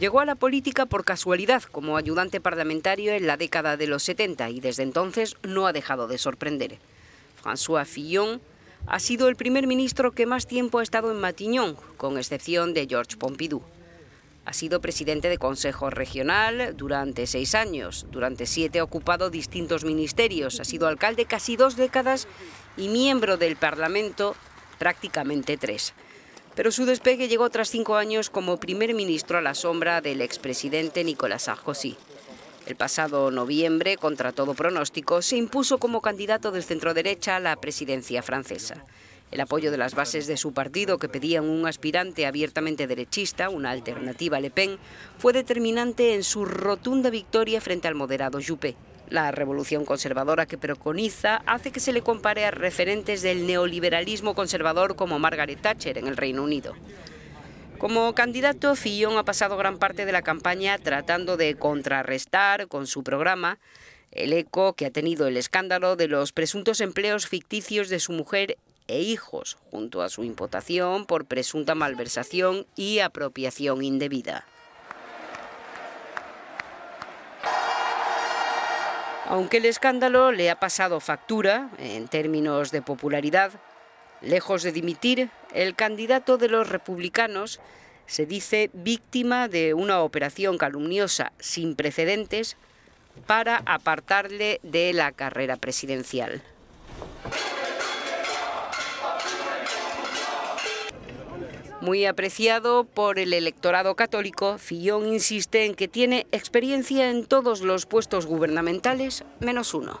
Llegó a la política por casualidad como ayudante parlamentario en la década de los 70 y desde entonces no ha dejado de sorprender. François Fillon ha sido el primer ministro que más tiempo ha estado en Matignon, con excepción de Georges Pompidou. Ha sido presidente de Consejo Regional durante seis años. Durante siete ha ocupado distintos ministerios. Ha sido alcalde casi dos décadas y miembro del Parlamento prácticamente tres pero su despegue llegó tras cinco años como primer ministro a la sombra del expresidente Nicolas Sarkozy. El pasado noviembre, contra todo pronóstico, se impuso como candidato del centro-derecha a la presidencia francesa. El apoyo de las bases de su partido, que pedían un aspirante abiertamente derechista, una alternativa a Le Pen, fue determinante en su rotunda victoria frente al moderado Juppé. La revolución conservadora que preconiza hace que se le compare a referentes del neoliberalismo conservador como Margaret Thatcher en el Reino Unido. Como candidato, Fillon ha pasado gran parte de la campaña tratando de contrarrestar con su programa el eco que ha tenido el escándalo de los presuntos empleos ficticios de su mujer e hijos, junto a su imputación por presunta malversación y apropiación indebida. Aunque el escándalo le ha pasado factura en términos de popularidad, lejos de dimitir, el candidato de los republicanos se dice víctima de una operación calumniosa sin precedentes para apartarle de la carrera presidencial. Muy apreciado por el electorado católico, Fillon insiste en que tiene experiencia en todos los puestos gubernamentales menos uno.